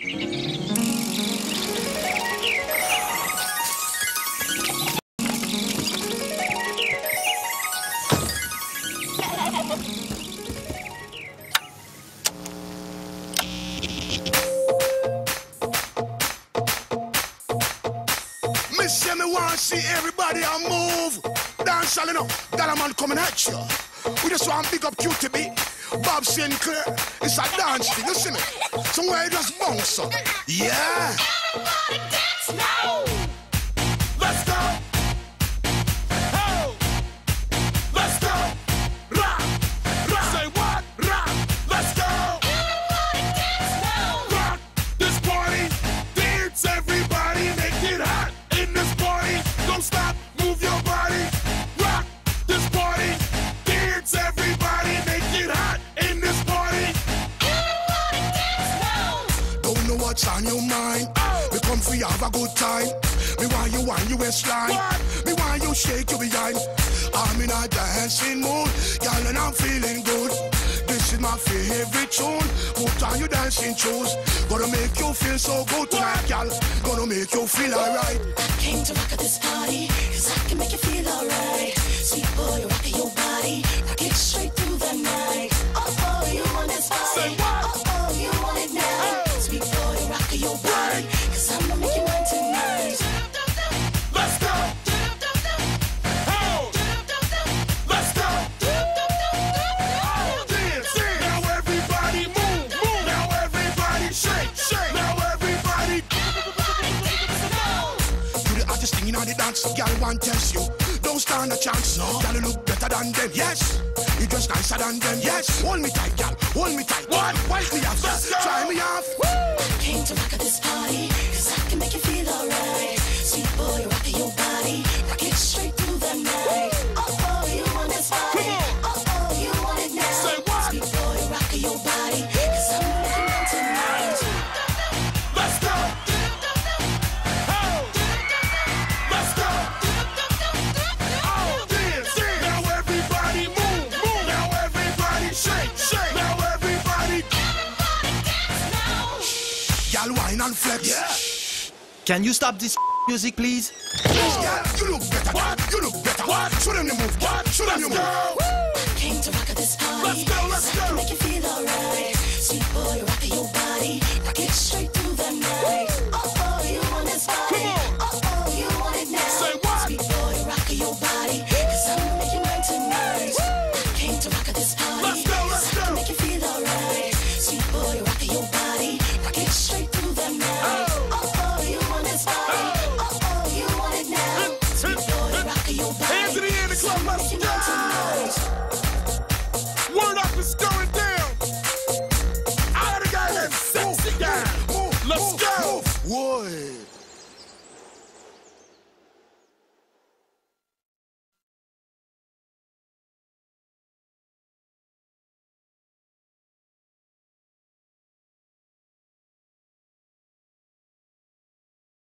Say me want see everybody a move. Dance all enough. Dollar man coming at you. We just want big up QTB. Bob Sinclar. It's a dance thing, you see me? Somewhere you just bounce up. Yeah. Don't on your mind. Me come for you have a good time. Me want you want you waistline. Me want you shake your behind. I'm in a dancing mood, girl, and I'm feeling good. This is my favorite tune. Put on your dancing shoes. Gonna make you feel so good tonight, girl. Gonna make you feel alright. I Came to rock at this party, cause I can make you feel alright. Sweet boy, rock your body, rock it straight through the night. Oh, oh, you want this body. Say what? Girl want test you. One Don't stand a chance, no. Girl you look better than them, yes. You dress nicer than them, yes. Hold me tight, girl, hold me tight. What? Wipe me off, try me off. Came to rock at this party, cause I can make you feel Girl wine and flex. Yeah. Can you stop this music, please? Yes, girl, you look better. What? You look better. What? Show them the move. What? Show them the move. go. Came to rock at this party. Let's go, let's cause I can go. make you feel alright. Sweet boy, rock your body, rock it straight through the night. Oh, oh, you want this body. Come on. Oh, oh, you want it now. Say what? Sweet boy, rock your body, cause I'ma make you mine tonight. Came Hands in the air in the club, let's make you mine tonight. Word up going down. I heard a guy named Sexy Guy. Let's go.